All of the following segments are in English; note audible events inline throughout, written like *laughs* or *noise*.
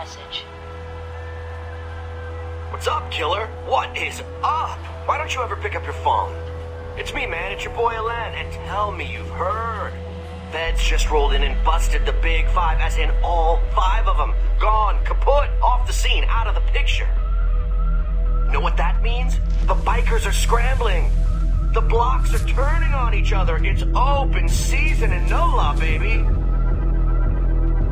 message. What's up, killer? What is up? Why don't you ever pick up your phone? It's me, man. It's your boy Alen. And tell me you've heard. Feds just rolled in and busted the big five, as in all five of them. Gone, kaput, off the scene, out of the picture. Know what that means? The bikers are scrambling. The blocks are turning on each other. It's open season in NOLA, baby.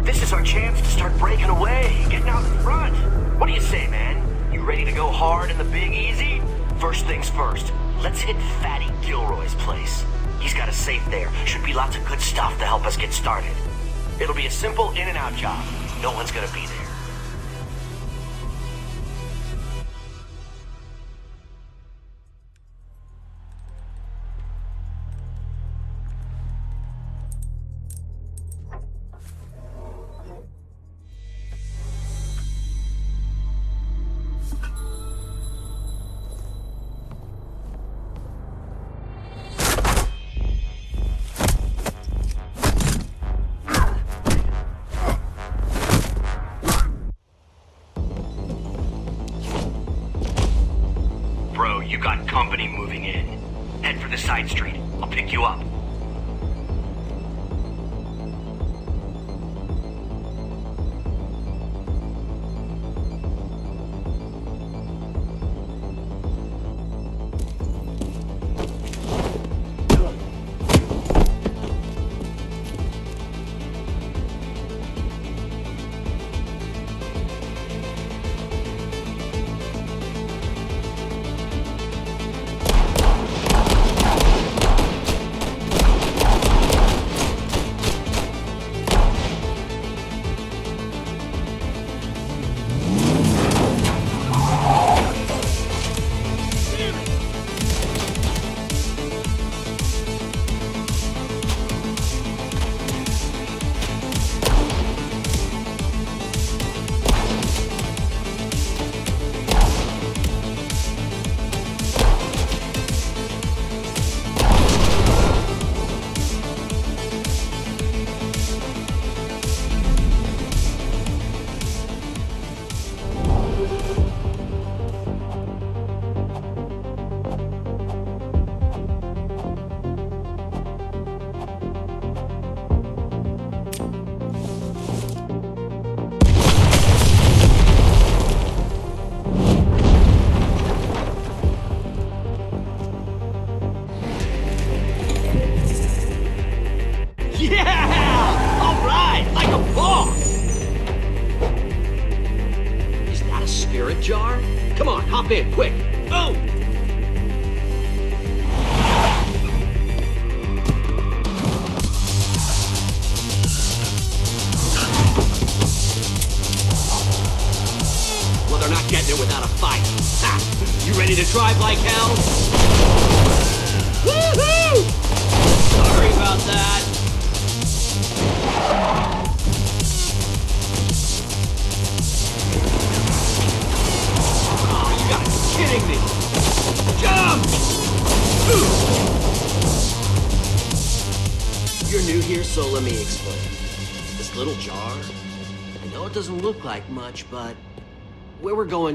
This is our chance to start breaking away, getting out in front. What do you say, man? You ready to go hard in the big easy? First things first, let's hit Fatty Gilroy's place. He's got a safe there. Should be lots of good stuff to help us get started. It'll be a simple in and out job. No one's gonna be there.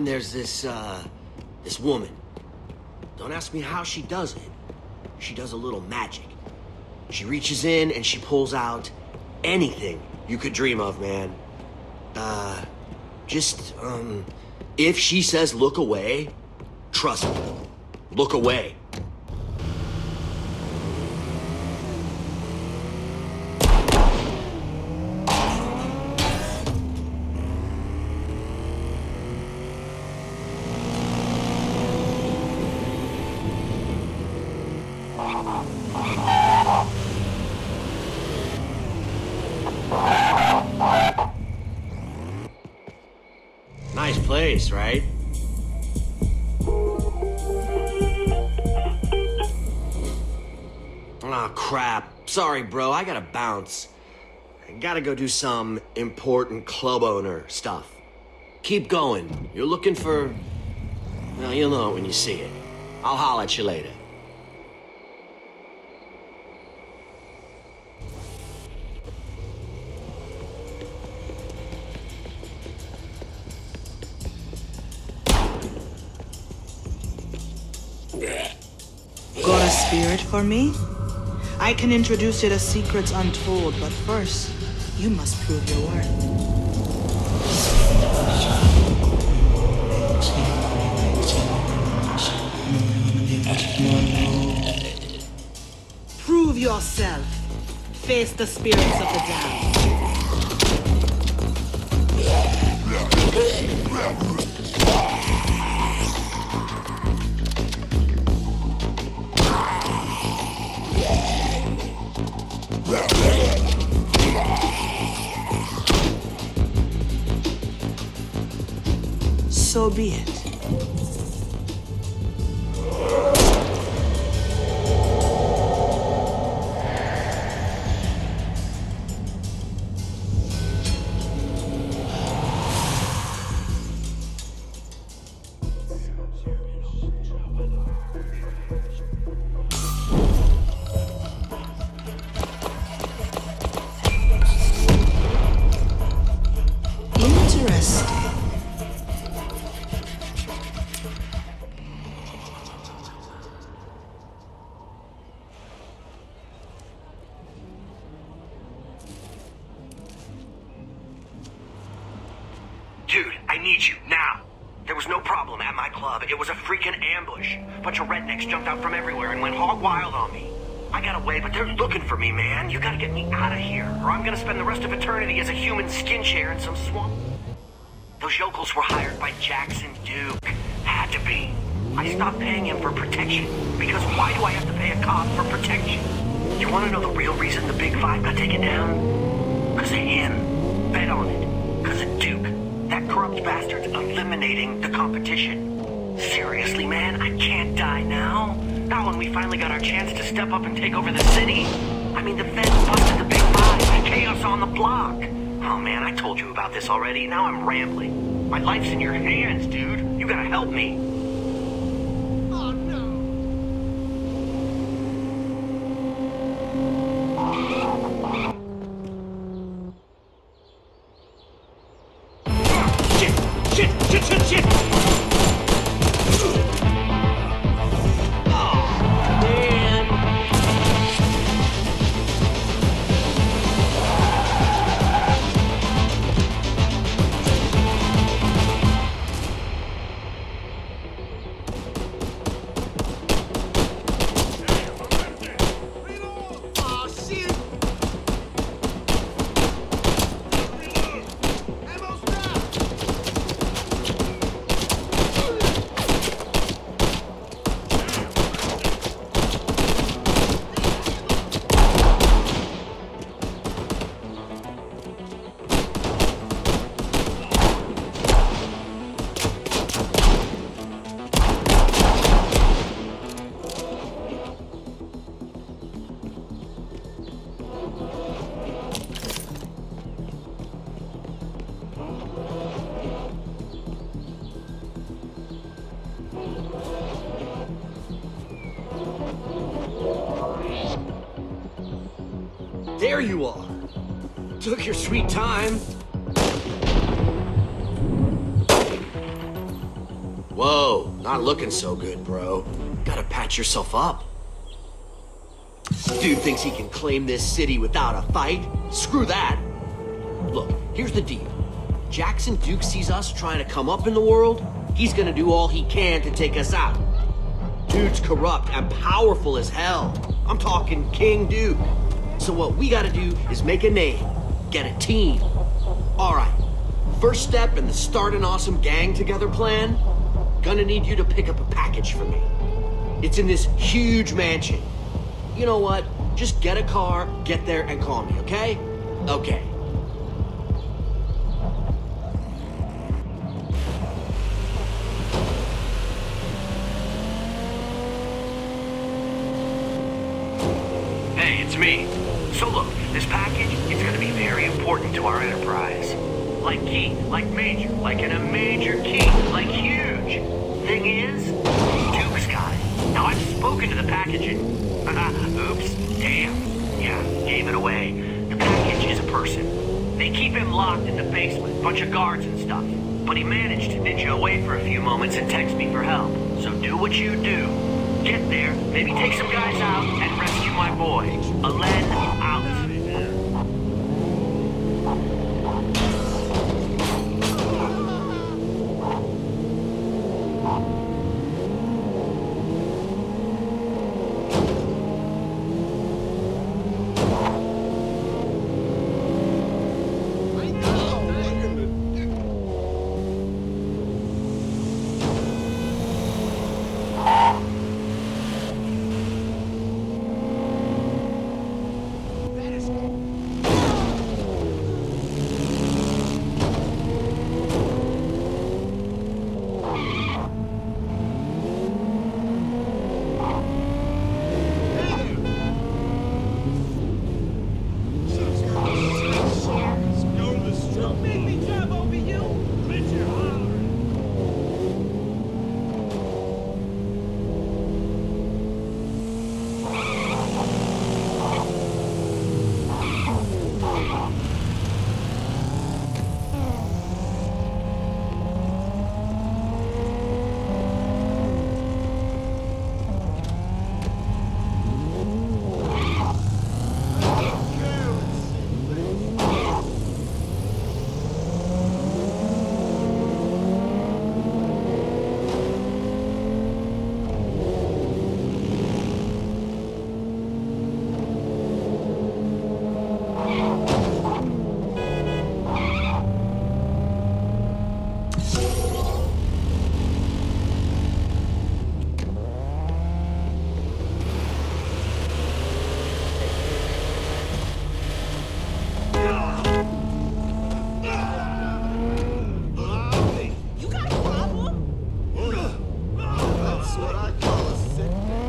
There's this, uh, this woman. Don't ask me how she does it. She does a little magic. She reaches in and she pulls out anything you could dream of, man. Uh, just, um, if she says look away, trust me, look away. months. I gotta go do some important club owner stuff. Keep going. You're looking for... Well, you'll know it when you see it. I'll holler at you later. Got a spirit for me? I can introduce you to secrets untold, but first, you must prove your worth. Prove yourself. Face the spirits of the damned. So be it. Ambush. Bunch of rednecks jumped out from everywhere and went hog wild on me. I got away, but they're looking for me, man. You gotta get me out of here, or I'm gonna spend the rest of eternity as a human skin chair in some swamp. Those yokels were hired by Jackson Duke. Had to be. I stopped paying him for protection. Because why do I have to pay a cop for protection? You wanna know the real reason the Big Five got taken down? Because of him. Bet on it. Because of Duke. That corrupt bastard's eliminating the competition. Seriously, man, I can't die now. Not when we finally got our chance to step up and take over the city. I mean, the feds busted the Big Five. Chaos on the block. Oh man, I told you about this already. Now I'm rambling. My life's in your hands, dude. You gotta help me. Looking so good, bro. Gotta patch yourself up. Dude thinks he can claim this city without a fight? Screw that. Look, here's the deal. Jackson Duke sees us trying to come up in the world, he's gonna do all he can to take us out. Dude's corrupt and powerful as hell. I'm talking King Duke. So what we gotta do is make a name, get a team. Alright, first step in the start an awesome gang together plan, gonna need you to pick up a package for me. It's in this huge mansion. You know what? Just get a car, get there, and call me, okay? Okay. Hey, it's me. So look, this package, it's gonna be very important to our enterprise. Like key, like major, like in a major key, packaging. Uh-huh. Oops, damn. Yeah, gave it away. The package is a person. They keep him locked in the basement, bunch of guards and stuff. But he managed to ninja away for a few moments and text me for help. So do what you do. Get there, maybe take some guys out, and rescue my boy. Alen That's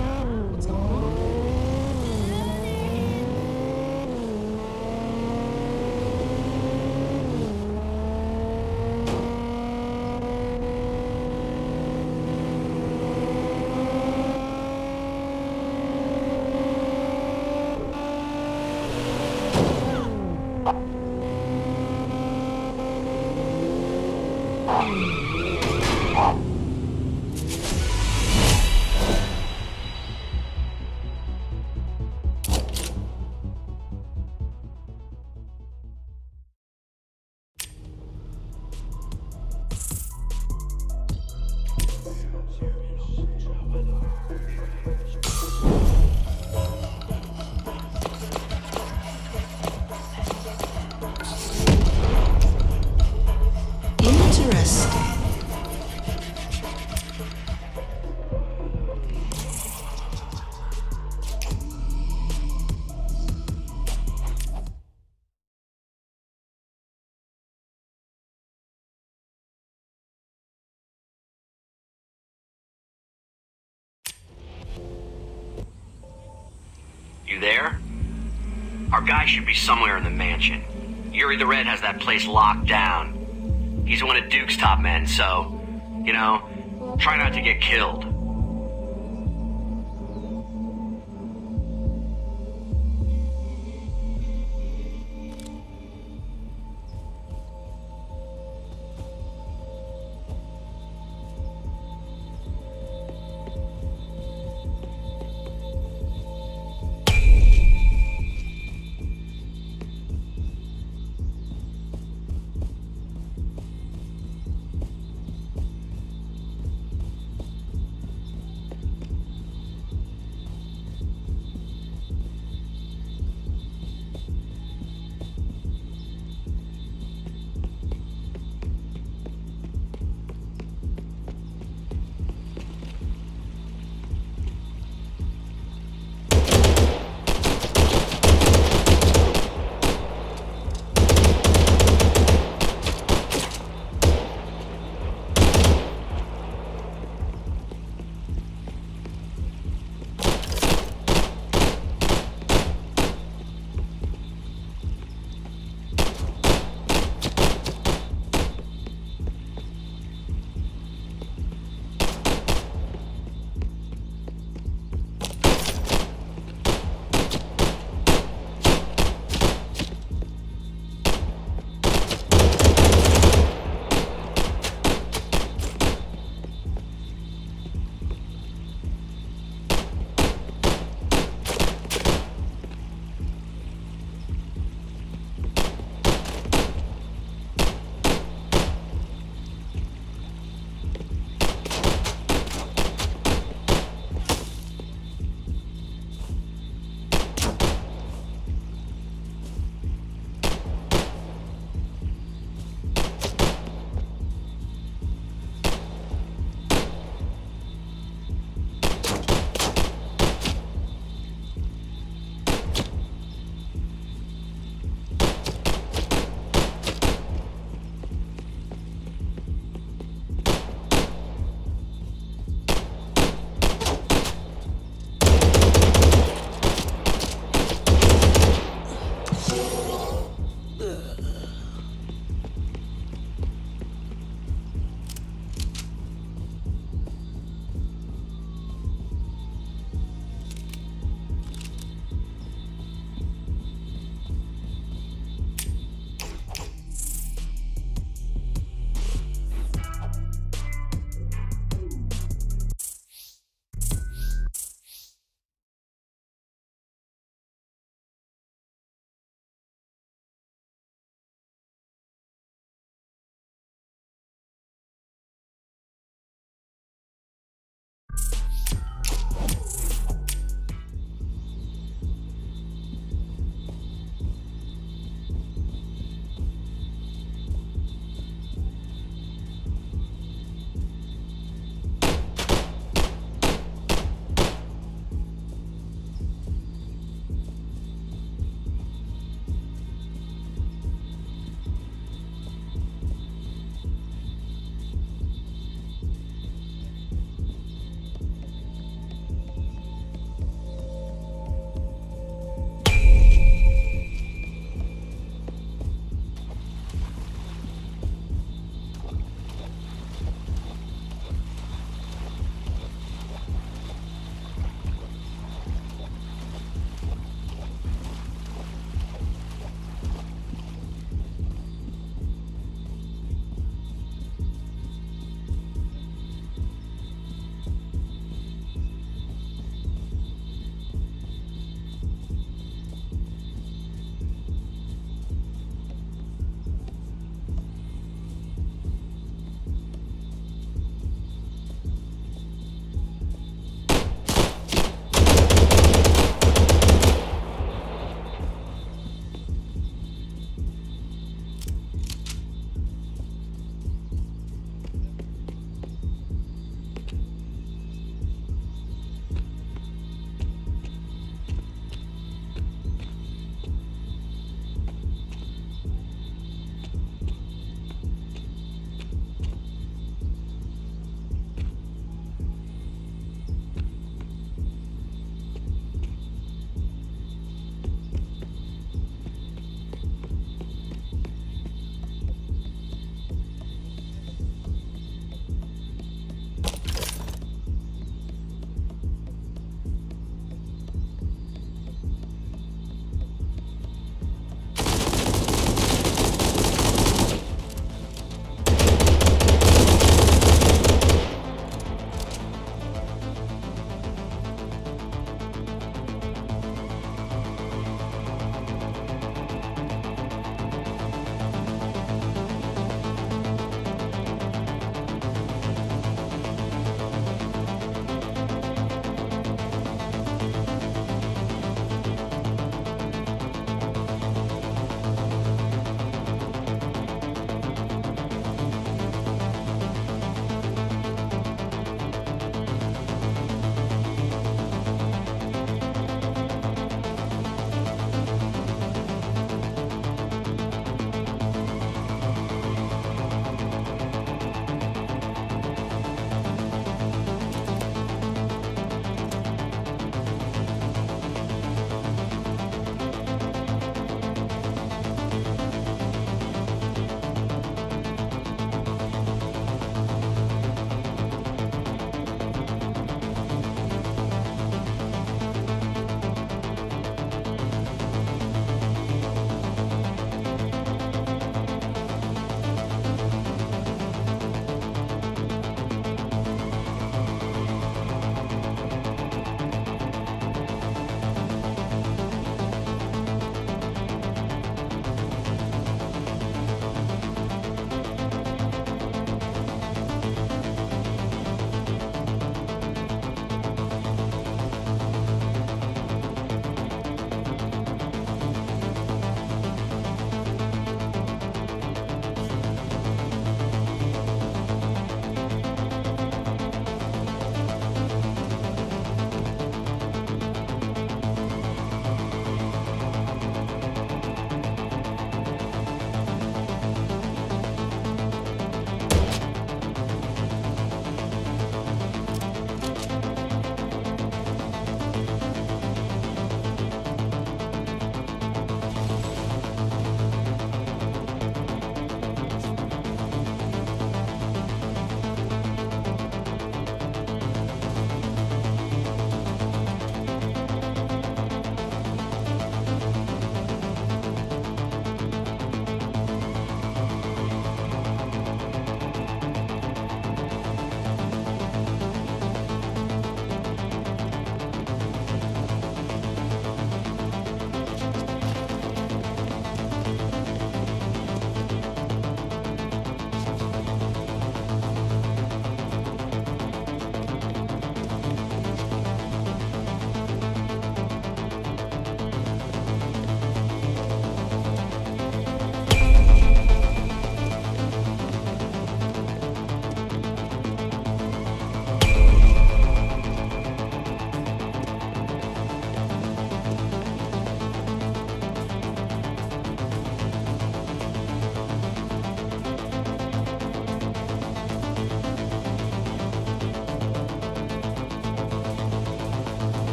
You there? Our guy should be somewhere in the mansion. Yuri the Red has that place locked down. He's one of Duke's top men, so, you know, try not to get killed.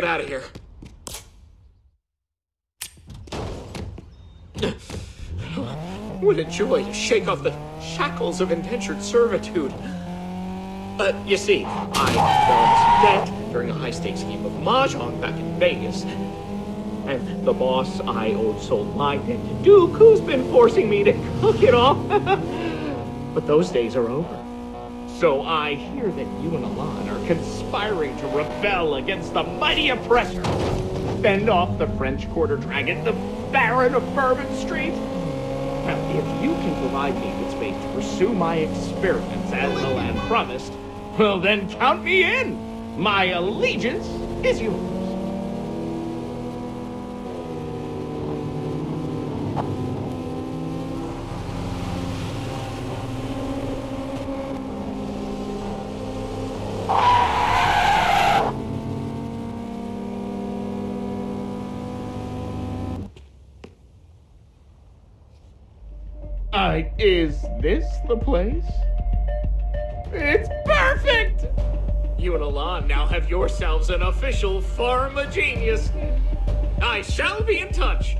Get out of here. What a joy to shake off the shackles of indentured servitude. But you see, I lost debt during a high-stakes game of mahjong back in Vegas. And the boss I owed sold my debt to Duke, who's been forcing me to cook it off. *laughs* but those days are over. So I hear that you and Alon are conspiring to rebel against the mighty oppressor. Fend off the French Quarter Dragon, the Baron of Bourbon Street. Well, if you can provide me with space to pursue my experiments as the land promised, well then count me in. My allegiance is yours. Uh, is this the place? It's perfect! You and Alon now have yourselves an official Pharma Genius. I shall be in touch.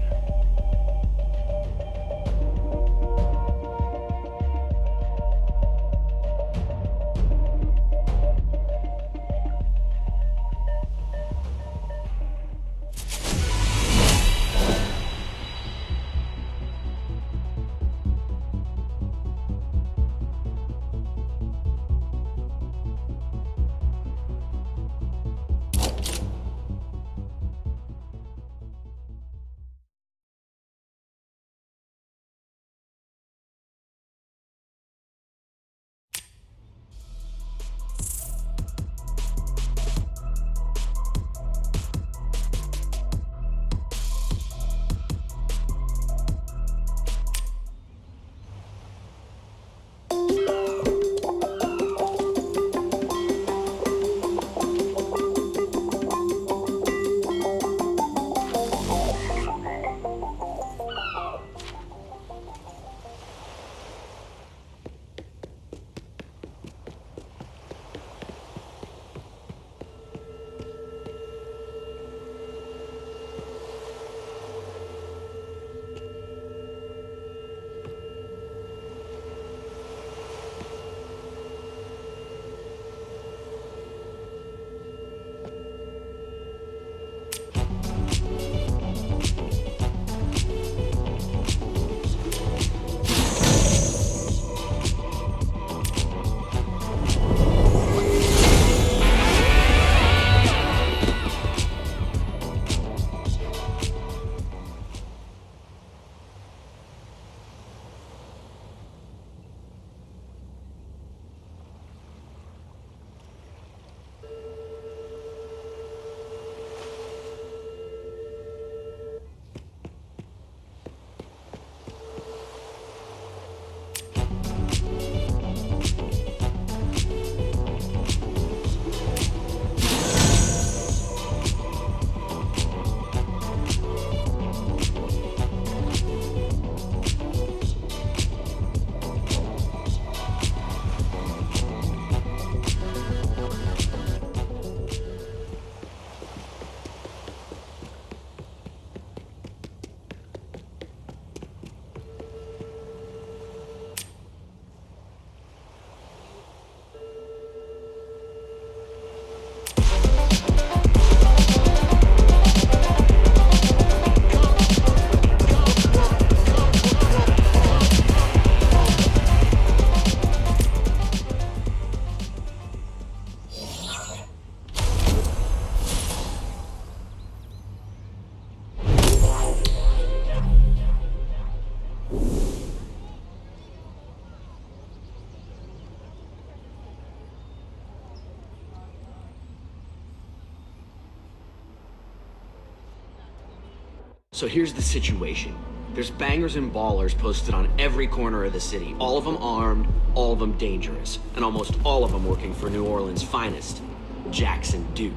So here's the situation. There's bangers and ballers posted on every corner of the city. All of them armed, all of them dangerous, and almost all of them working for New Orleans' finest, Jackson Duke.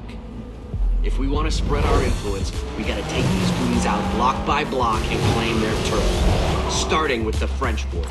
If we want to spread our influence, we gotta take these goons out block by block and claim their turf. Starting with the French border.